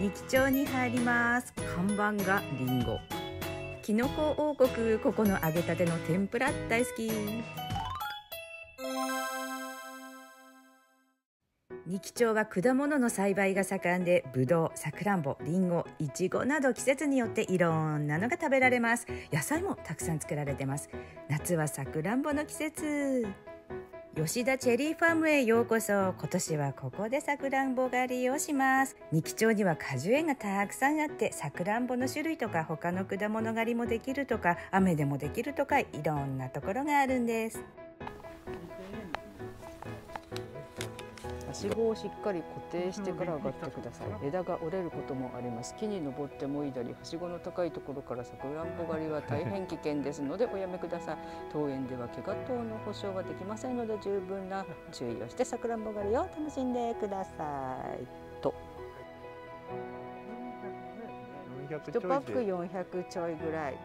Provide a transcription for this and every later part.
二木町に入ります。看板がリンゴ。キノコ王国ここの揚げたての天ぷら大好き。二木町は果物の栽培が盛んでぶどうさくらんぼりんごいちごなど季節によっていろんなのが食べられます。野菜もたくさん作られてます。夏はさくらんぼの季節。吉田チェリーファームへようこそ。今年はここでさくらんぼ狩りをします。二木町には果樹園がたくさんあってさくらんぼの種類とか他の果物狩りもできるとか雨でもできるとかいろんなところがあるんです。はしごをしっかり固定してから上がってください。枝が折れることもあります。木に登ってもいだりはしごの高いところからさくらんぼ狩りは大変危険ですのでおやめください。当園では怪我等の保証はできませんので十分な注意をしてさくらんぼ狩りを楽しんでください。と。1パック400ちょいぐらい。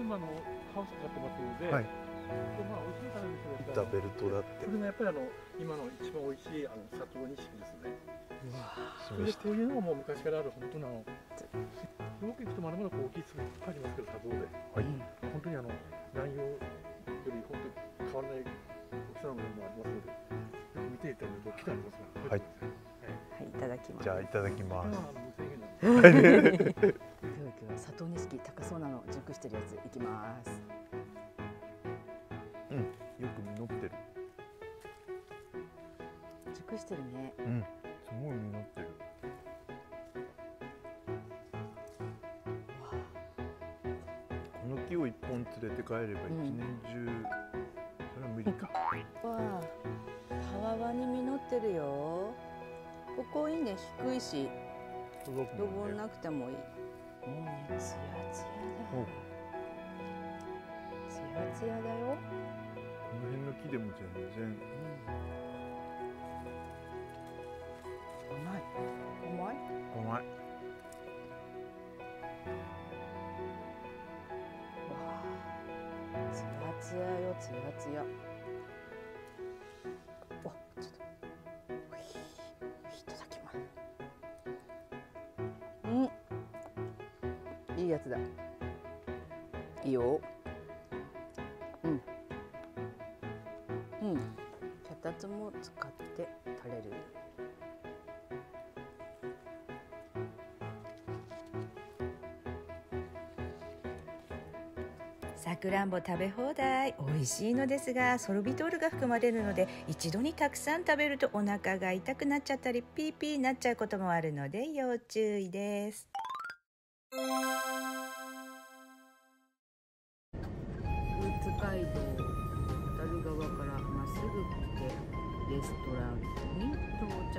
今のハウス買ってますので、はいいからですけど板ベルトだって。これがやっぱりあの今の一番美味しいあの砂糖錦ですね。示してこういうのがもう昔からある本当の。あのよく行くとまだまだこう大きい粒いっぱいありますけど砂糖で。はい。本当にあの内容より本当に変わらない大きさのものもありますのでよく見ていただくと来てありますから。はい。はいいただきます。じゃあいただきま まあす砂糖錦高そうなの熟してるやついきますよく実ってる。熟してるね。うん。すごい実ってる。この木を一本連れて帰れば一うん年中、それは無理か。わあ。たわわに実ってるよ。ここいいね。低いし。届くドボもんね。ンなくてもいい。もうねツヤツヤおだツヤツヤだよ、この辺の木でも全然。甘い。甘い？甘い。わあ。ツヤツヤよツヤツヤ。わちょっと。いただきますうん。いいやつだ。いいよ2つも使って取れる。さくらんぼ食べ放題。美味しいのですがソルビトールが含まれるので一度にたくさん食べるとお腹が痛くなっちゃったりピーピーなっちゃうこともあるので要注意です。街道。レストランに到着。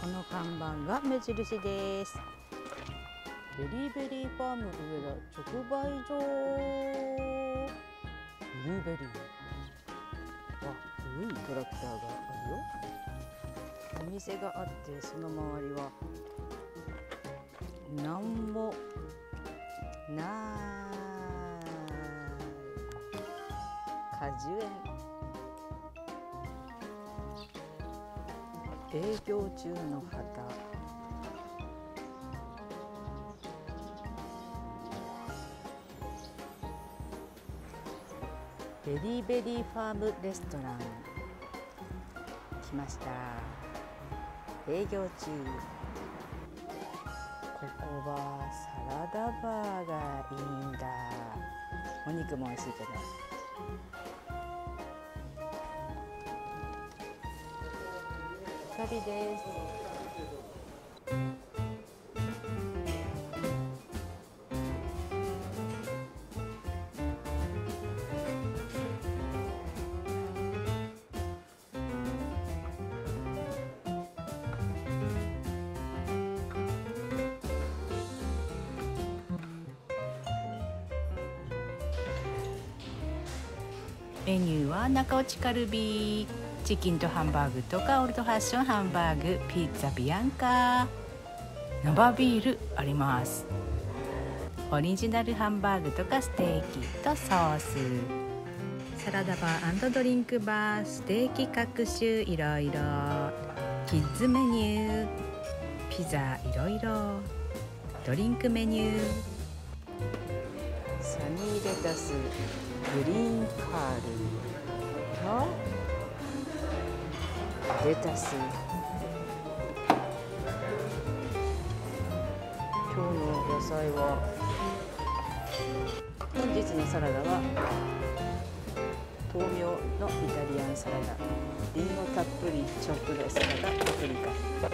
この看板が目印です。ベリーベリーファーム上田直売所。ブルーベリー。わ古いトラクターがあるよ。お店があってその周りは。なんもない果樹園営業中の旗ベリーベリーファームレストラン来ました。営業中。ここはサラダバーがいいんだ。お肉も美味しいけど。2人です。メニューは中落ちカルビ。チキンとハンバーグとかオールドファッションハンバーグピッツァビアンカ。生ビールあります。オリジナルハンバーグとかステーキとソース。サラダバードリンクバーステーキ各種いろいろ。キッズメニュー。ピザいろいろ。ドリンクメニュー。サニーレタスグリーンカールとレタス。今日の野菜は本日のサラダは豆苗のイタリアンサラダ。リンゴたっぷりチョップでサラダパプリカ。こ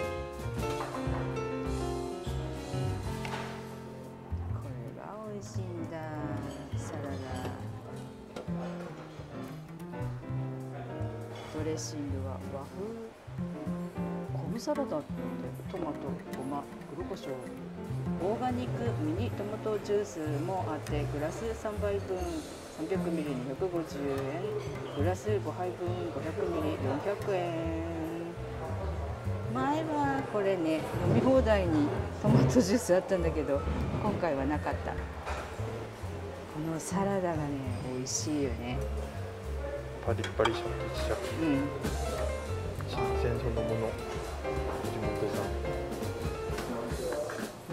れが美味しいんだサラダ。ドレッシング。サラダってトマトごま黒胡椒オーガニックミニトマトジュースもあってグラス3杯分 300ml 250円グラス5杯分 500ml400 円前はこれね飲み放題にトマトジュースあったんだけど今回はなかったこのサラダがね美味しいよねパリパリシャキシャキうん。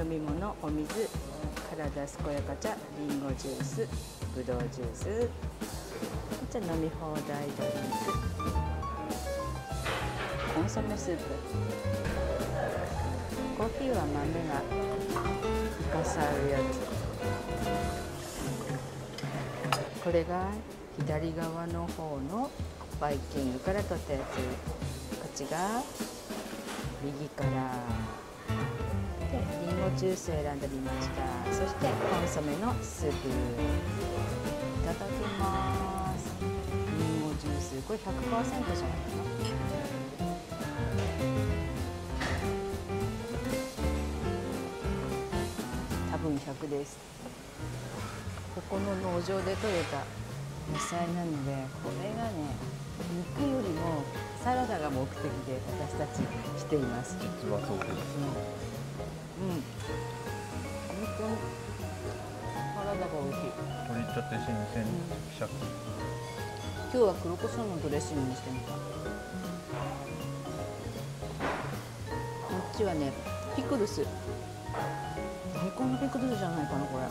飲み物お水体健やか茶りんごジュースぶどうジュース。じゃ飲み放題ドリンクコンソメスープコーヒーは豆がガサるやつ。これが左側の方のバイキングから撮ったやつ。こっちが右から。ジュース選んでみました。そしてコンソメのスープいただきます。リンゴジュース。これ100%じゃないかな。多分100です。ここの農場で採れた野菜なのでこれがね肉よりもサラダが目的で私たち来ています。実はそうです。うん、本当にサラダが美味しい。取り立て新鮮シャキ今日は黒胡椒のドレッシングにしてみた。こっちはね、ピクルス。大根のピクルスじゃないかな、これ。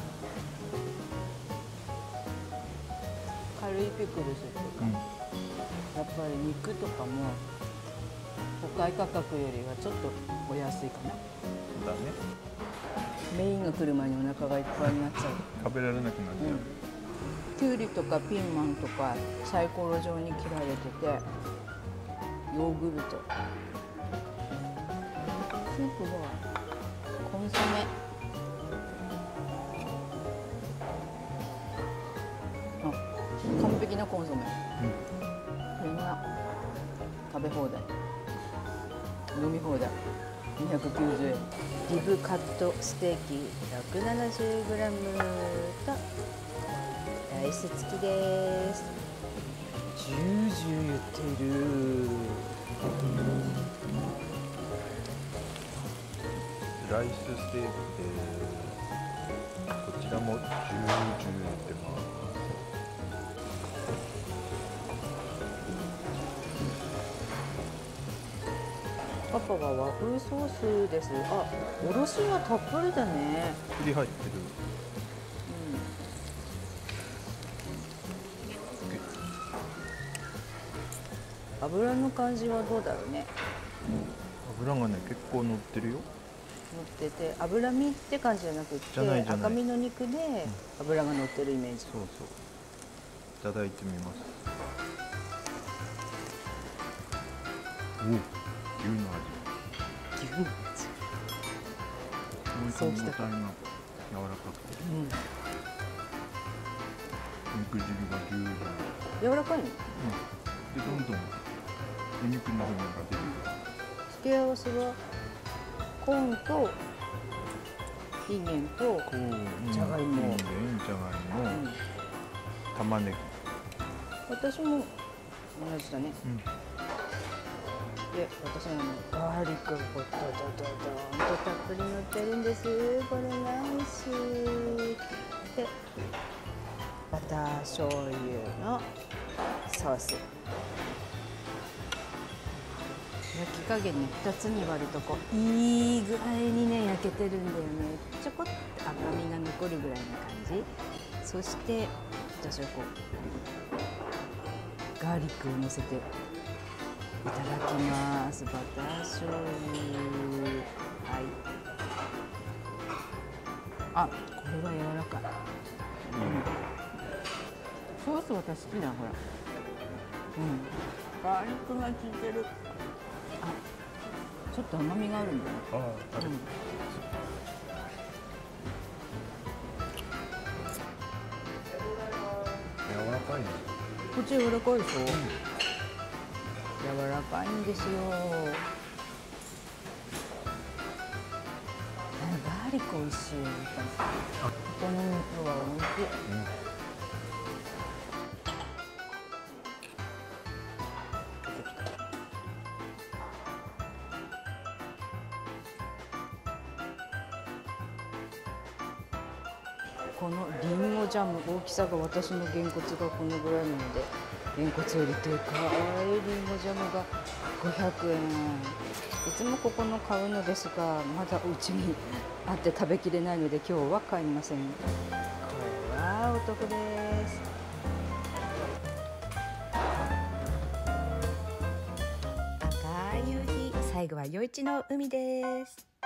軽いピクルスっていうか、うんやっぱり肉とかも。お買い価格よりはちょっとお安いかな。だね。メインが来る前にお腹がいっぱいになっちゃう。食べられなくなっちゃう、きゅうりとかピーマンとかサイコロ状に切られててヨーグルト。スープはコンソメ。あ完璧なコンソメ、これが食べ放題飲み放題。290円。リブカットステーキ 170g とライス付きです。ジュージュー言っている。ライスステーキでこちらもジュージューってますパパが和風ソースです。あおろしがたっぷりだね。栗入ってる。油の感じはどうだろうね。油がね結構乗ってるよ。乗ってて脂身って感じじゃなくて赤身の肉で油が乗ってるイメージ。そうそう。いただいてみます。お牛の味牛の味すごい食べ応えが柔らかくてうん。肉汁が牛乳柔らかいのうん。でどん。どん。お肉の風味が出てくる付け合わせはコーンとインゲンと、じゃがいもいん。げん。じゃがいも、玉ねぎ私も同じだねぎ、で私はガーリックがこうドドドドンとたっぷり乗ってるんです。これが美味しいでバター醤油のソース。焼き加減ね2つに割るとこういい具合にね焼けてるんだよね。ちょこっと赤みが残るぐらいな感じ。そして私はこうガーリックを乗せてただきます。バター醤油。はい。あこれは柔らかい、ソース私好きなほら。うん。が効いてる。あちょっと甘みがあるんだ。よああうん。柔らかいね。こっち柔らかいでしょ、柔らかいんですよ。ガーリック美味しいこの肉は美味しいこのりんごジャム大きさが私のげんこつがこのぐらいなので。げんこつよりでかいりんごジャムが500円。いつもここの買うのですがまだお家にあって食べきれないので今日は買いません。これはお得です。赤い夕日最後は余市の海です。